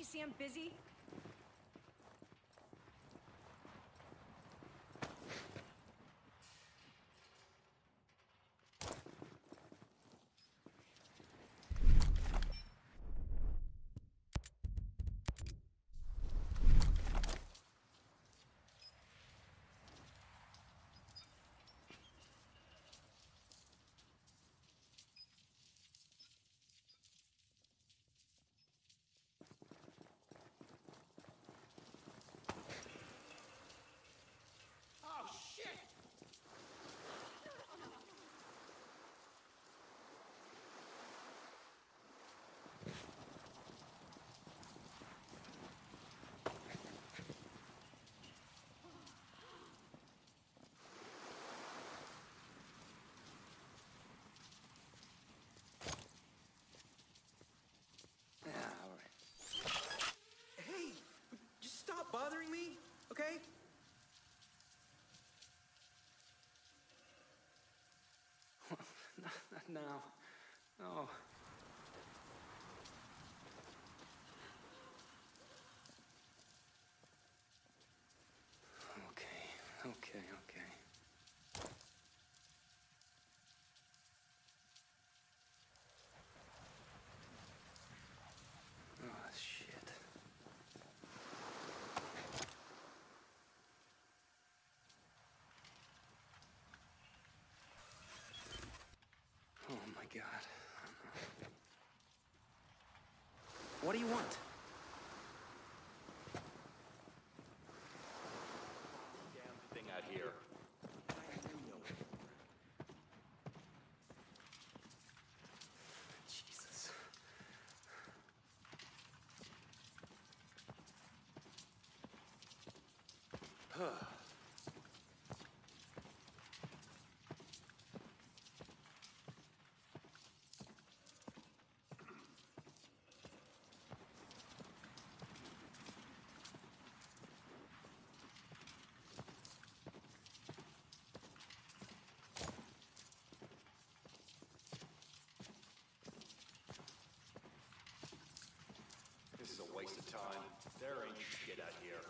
you see I'm busy? now. What do you want? Damn thing out here. Huh. waste of time. There ain't shit out here.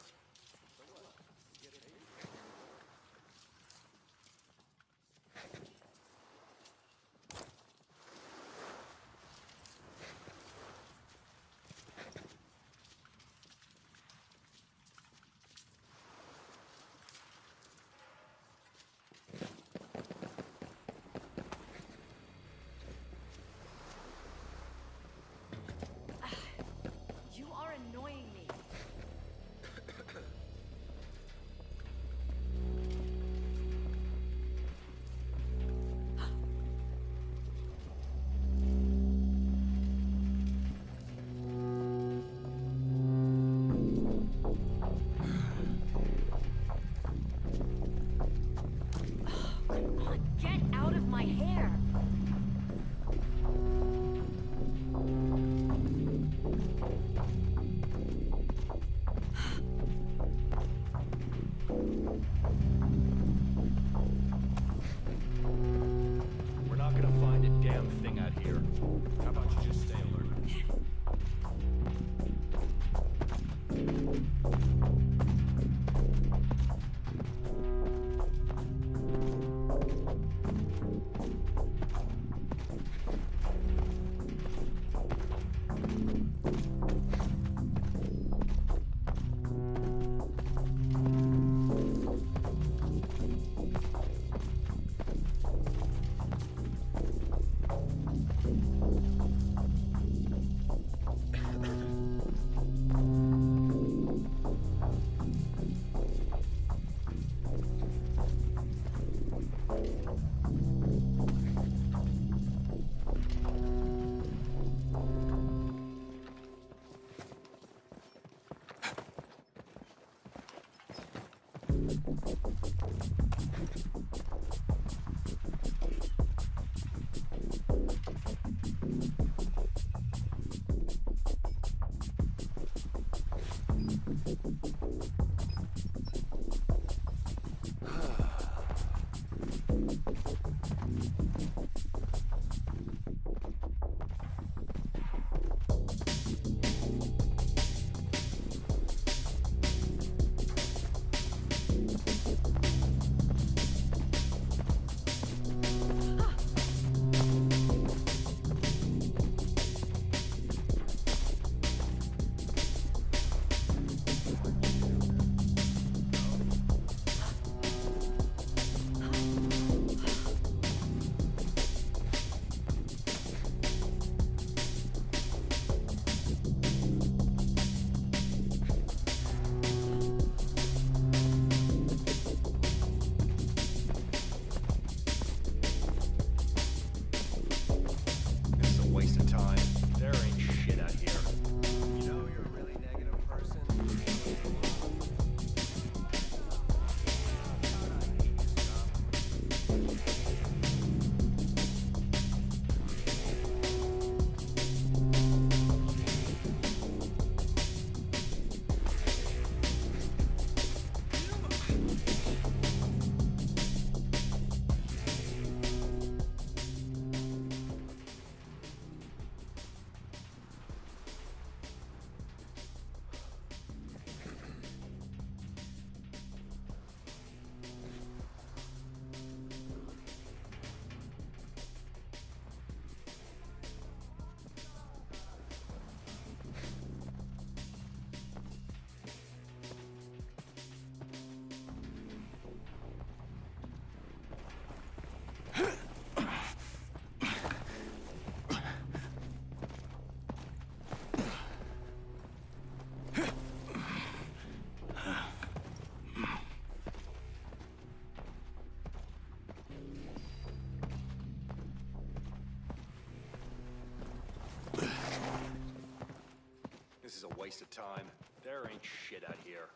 Waste of time. There ain't shit out here.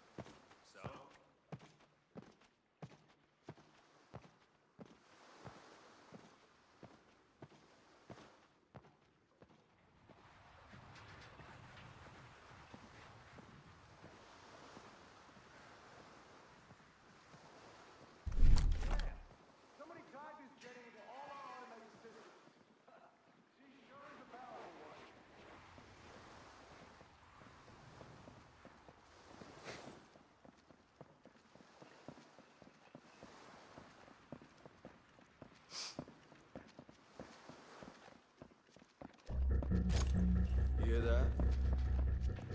You hear that?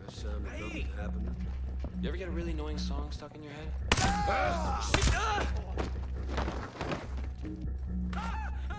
That sound of nothing happening. You ever get a really annoying song stuck in your head? Ah! Ah! Ah!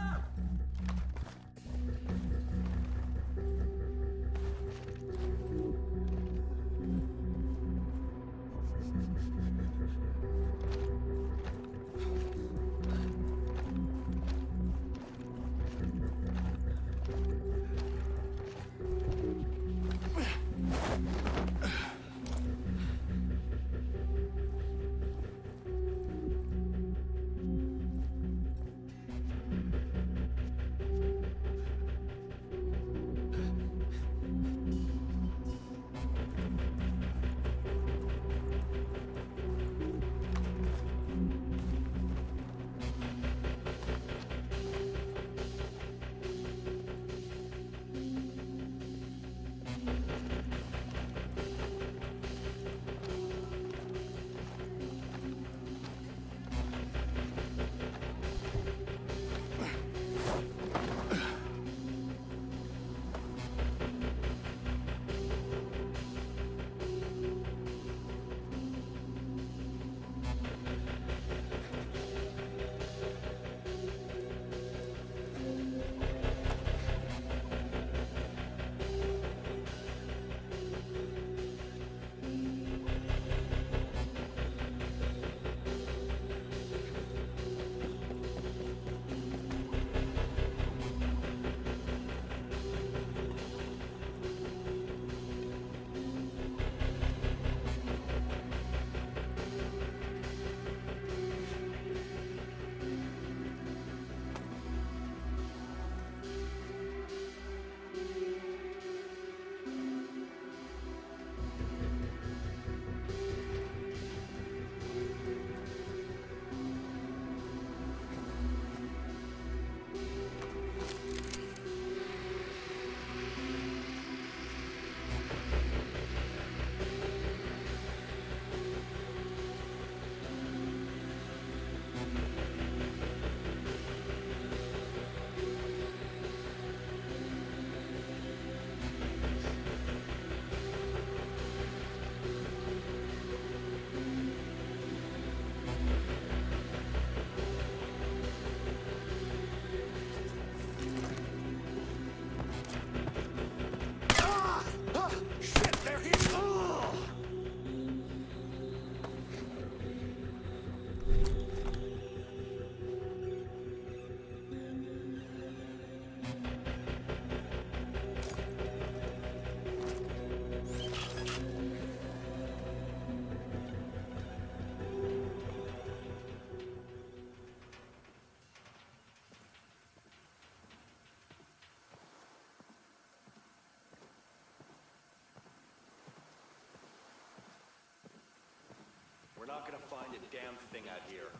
not gonna find a damn thing out here.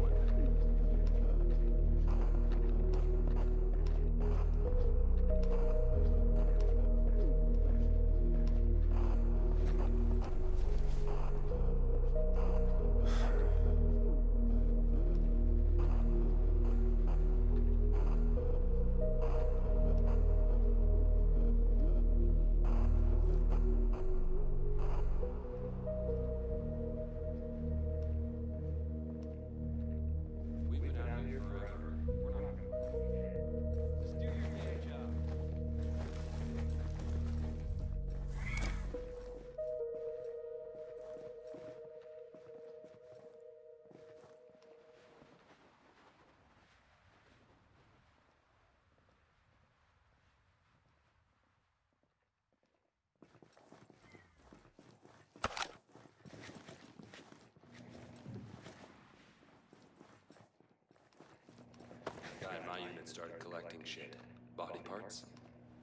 started collecting shit. Body parts,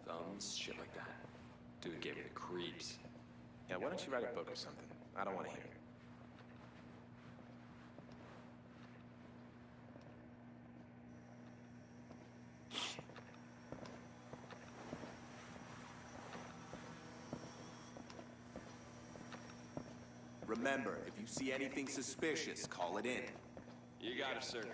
thumbs, shit like that. Dude gave me the creeps. Yeah, why don't you write a book or something? I don't want to hear it. Remember, if you see anything suspicious, call it in. You got it, sir.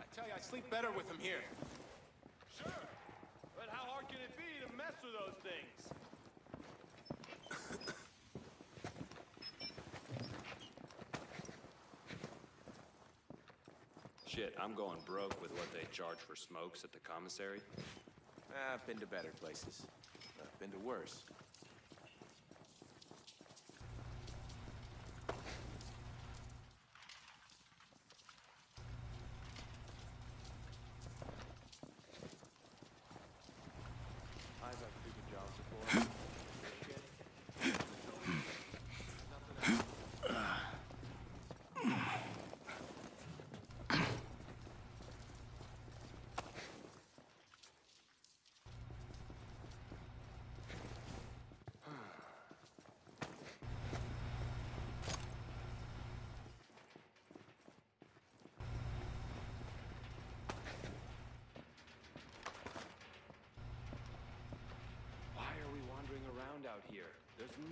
I tell you, I sleep better with them here. Sure. But how hard can it be to mess with those things? Shit, I'm going broke with what they charge for smokes at the commissary. I've been to better places. I've been to worse.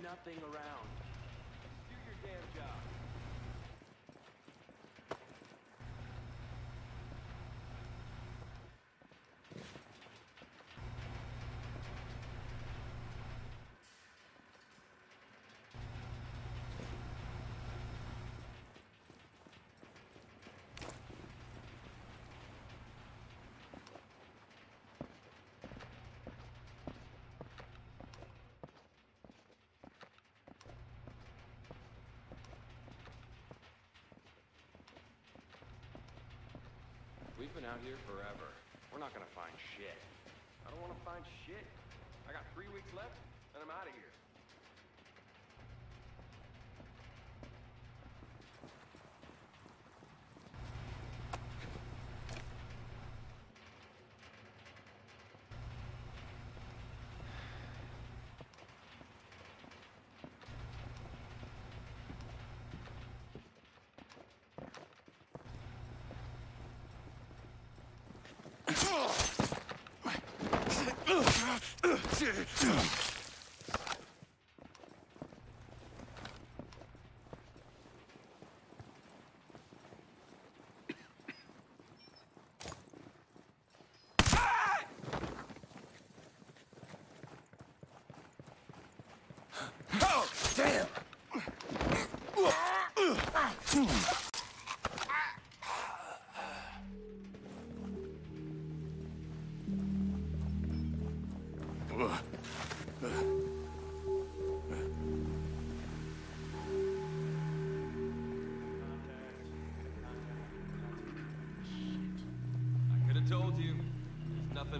Nothing around. Do your damn job. We've been out here forever. We're not gonna find shit. I don't want to find shit. I got three weeks left, and I'm out of here. I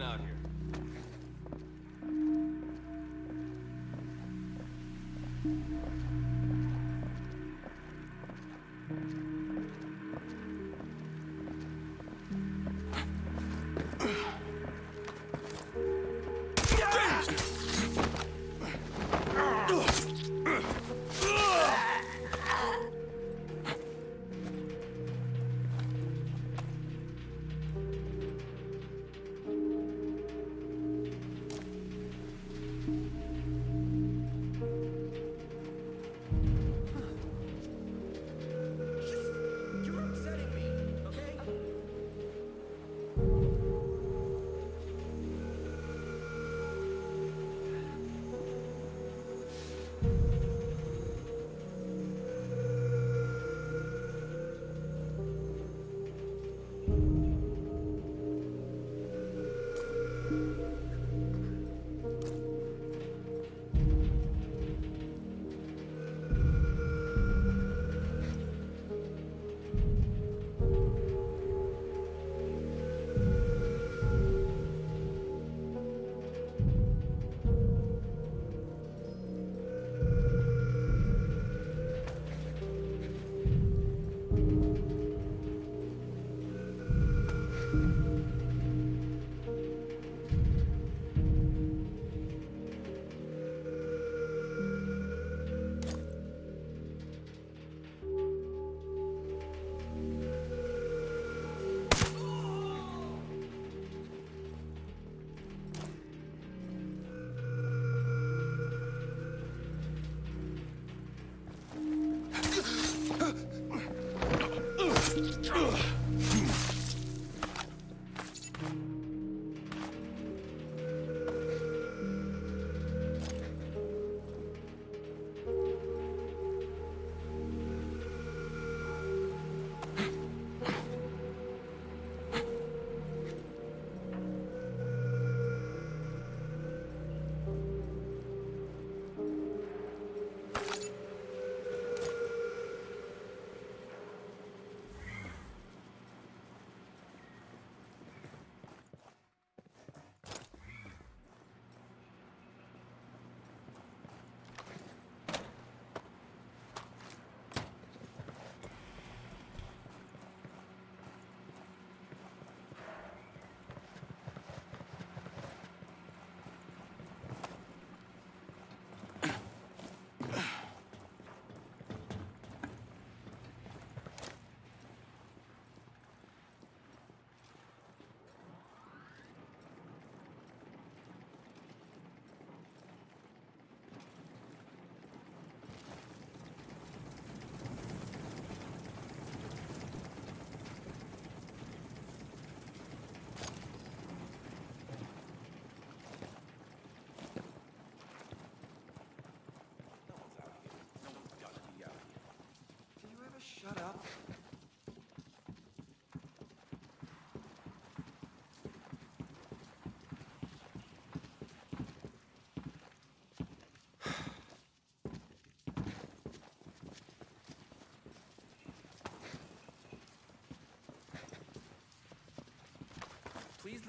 out here. No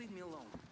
leave me alone.